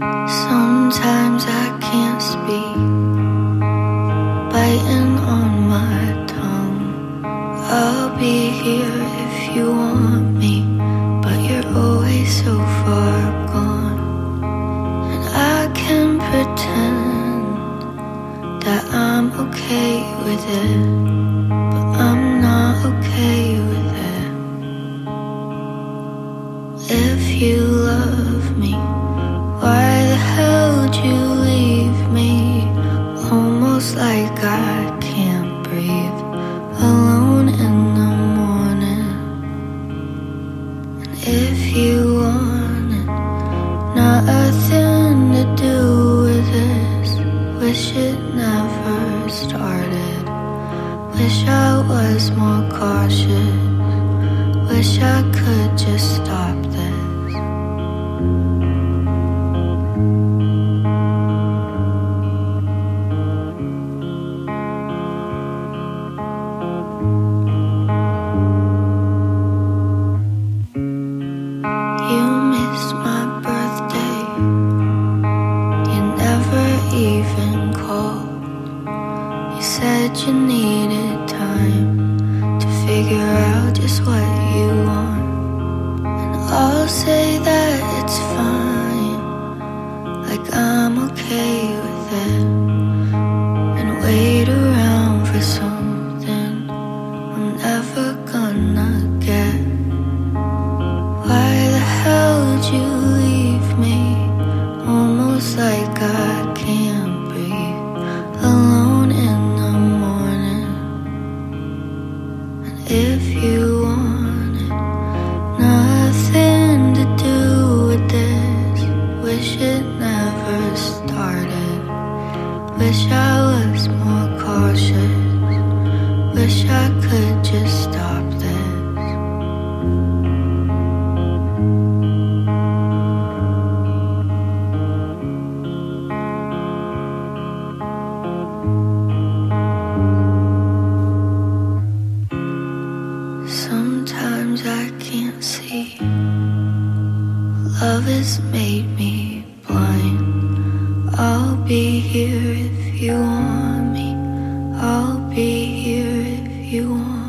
Sometimes I can't speak, biting on my tongue. I'll be here if you want me, but you're always so far gone. And I can pretend that I'm okay with it, but I'm not okay with it. If you you leave me? Almost like I can't breathe, alone in the morning. And if you want it, nothing to do with this. Wish it never started. Wish I was more cautious. Wish I could just stop this. Said you needed time to figure out just what you want. And I'll say that it's fine, like I'm okay with it. And wait around for something I'm never gonna get. Why the hell would you leave me? Almost like I Wish I was more cautious. Wish I could just stop this. Sometimes I can't see. Love has made me blind. Be here if you want me. I'll be here if you want